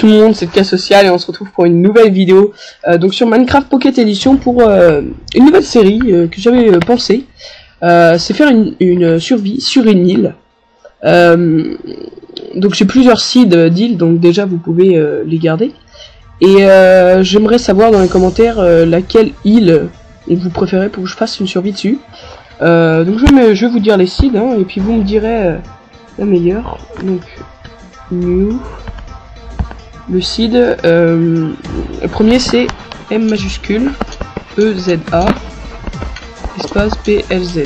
Tout le monde, c'est le cas social et on se retrouve pour une nouvelle vidéo euh, donc sur Minecraft Pocket Edition pour euh, une nouvelle série euh, que j'avais pensé. c'est faire une, survie sur une île. donc j'ai plusieurs seeds d'îles, donc déjà vous pouvez les garder. Et j'aimerais savoir dans les commentaires laquelle île vous préférez pour que je fasse une survie dessus. donc je vais, vous dire les seeds hein, et puis vous me direz la meilleure. Donc le euh, le premier c'est M majuscule, E Z A, espace P L Z.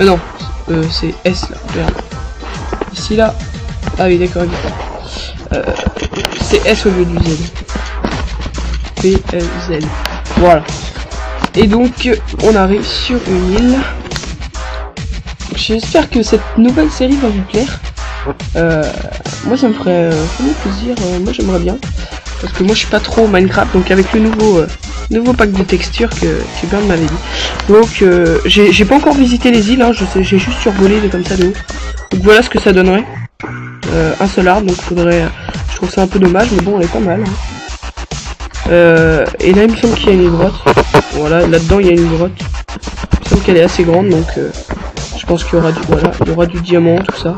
Euh, non, euh, c'est S là, regarde. Ici là, ah oui d'accord, euh, c'est S au lieu du Z. P L Z. Voilà. Et donc on arrive sur une île. J'espère que cette nouvelle série va vous plaire. Moi ça me ferait euh, vraiment plaisir, euh, moi j'aimerais bien. Parce que moi je suis pas trop Minecraft, donc avec le nouveau nouveau pack de textures que, que m'avait dit. Donc j'ai pas encore visité les îles, hein, j'ai juste survolé de comme ça de haut. Donc voilà ce que ça donnerait. un seul arbre, donc faudrait. Je trouve ça un peu dommage, mais bon elle est pas mal. Hein. et là il me semble qu'il y a une grotte. Voilà, là-dedans il y a une grotte. Il me semble qu'elle est assez grande, donc je pense qu'il y aura du voilà, il y aura du diamant, tout ça.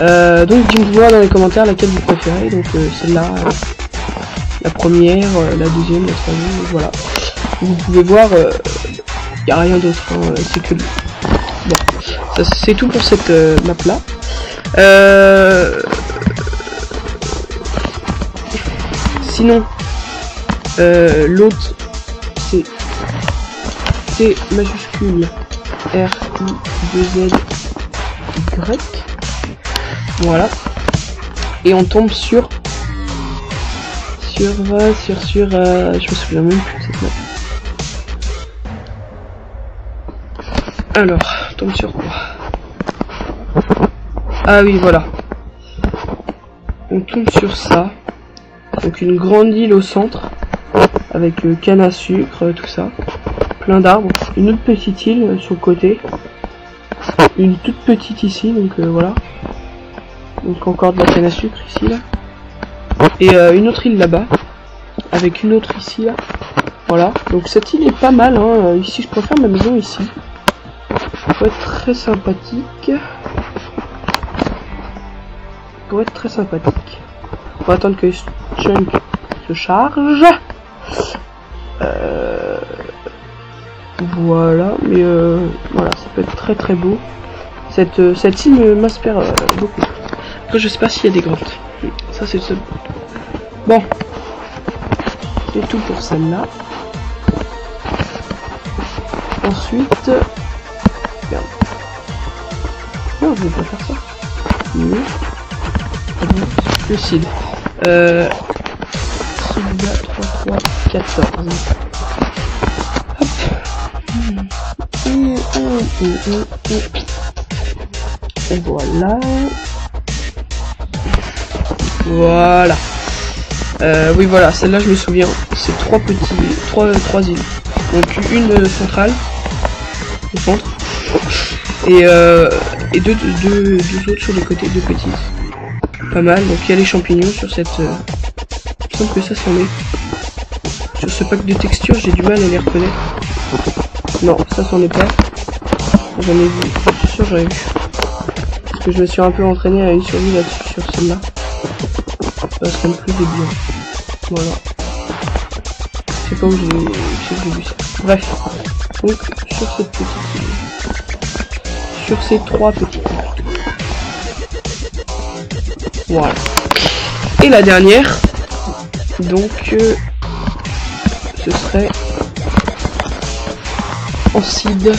Euh, donc dites-moi dans les commentaires laquelle vous préférez. Donc euh, celle-là, euh, la première, la deuxième, la troisième, voilà. Vous pouvez voir, il n'y a rien d'autre, hein, c'est que Bon, c'est tout pour cette map là. Sinon, l'autre c'est T majuscule R I 2 Z Y voilà. Et on tombe sur... Sur... Euh, sur... Sur... Euh, je me souviens même plus cette map. Alors, on tombe sur quoi? Ah oui, voilà. On tombe sur ça. Donc une grande île au centre. Avec euh, canne à sucre, tout ça. Plein d'arbres. Une autre petite île sur le côté. Une toute petite ici, donc voilà. Donc encore de la canne à sucre ici là. Et euh, une autre île là-bas. Avec une autre ici là. Voilà. Donc cette île est pas mal. Hein. Euh, ici je préfère ma maison ici. Pour être très sympathique. Pour être très sympathique. On va attendre que Chunk se charge. Euh... Voilà. Mais euh... voilà, ça peut être très très beau. Cette, cette île m'inspire beaucoup je sais pas s'il y a des grottes. Ça, c'est le seul. Bon. C'est tout pour celle-là. Ensuite... Non, je vais pas faire ça. Oui. Le cid. Euh... 3, 3, 14. Hop. Et voilà. Voilà. Euh, oui, voilà, celle-là, je me souviens. C'est trois petits, trois, trois îles. Donc une centrale, au centre, et, euh, et deux, deux, deux, autres sur les côtés, deux petites. Pas mal. Donc il y a les champignons sur cette. Euh... Il que ça s'en est. Sur ce pack de textures, j'ai du mal à les reconnaître. Non, ça s'en est pas. J'en ai vu. Je suis sûr, j'en ai vu. Parce que je me suis un peu entraîné à une survie là-dessus sur celle-là ça me plaisait bien. Voilà. Je sais pas où j'ai vu ça. Bref. Donc, sur cette petite Sur ces trois petites Voilà. Et la dernière. Donc, euh, ce serait en seed.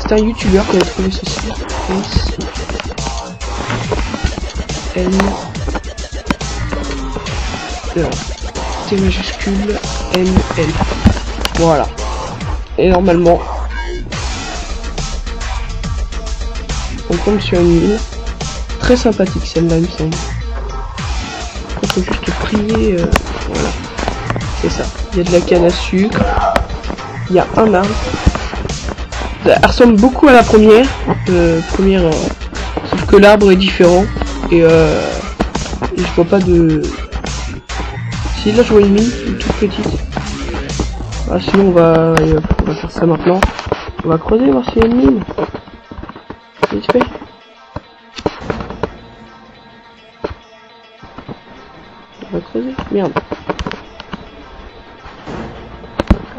C'est un youtubeur qui a trouvé ceci. N. Majuscule N L. Voilà. Et normalement on tombe sur une île très sympathique celle-là il me semble. On peut juste prier euh, voilà. C'est ça. Il y a de la canne à sucre. Il y a un arbre. Elle ressemble beaucoup à la première. Euh, première euh, sauf que l'arbre est différent et euh, je vois pas de... Si là je vois une mine, une toute petite. Ah sinon on va, on va faire ça maintenant. On va creuser voir s'il y a une mine. Vite fait. On va creuser. Merde.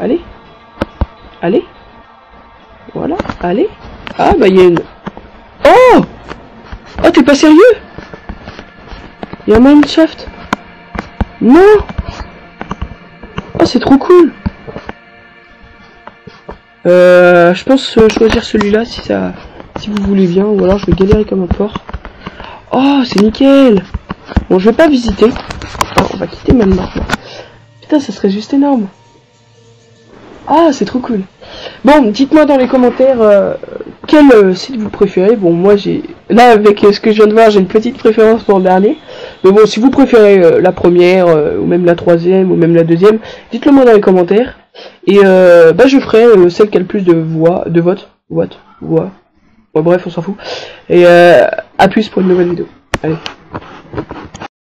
Allez. Allez. Voilà. Allez. Ah bah il y a une... Oh Oh t'es pas sérieux? Y a un mineshaft Non Oh c'est trop cool euh, je pense euh, choisir celui-là si ça, si vous voulez bien, ou alors je vais galérer comme un porc. Oh, c'est nickel Bon, je vais pas visiter. on va quitter maintenant. Putain, ça serait juste énorme. Ah, c'est trop cool. Bon, dites-moi dans les commentaires euh, quel site vous préférez. Bon, moi j'ai... Là, avec ce que je viens de voir, j'ai une petite préférence pour le dernier. Mais bon, si vous préférez la première, ou même la troisième, ou même la deuxième, dites-le moi dans les commentaires. Et euh, bah je ferai euh, celle qui a le plus de voix, de votes, what, voix. bref, on s'en fout. Et euh, à plus pour une nouvelle vidéo. Allez.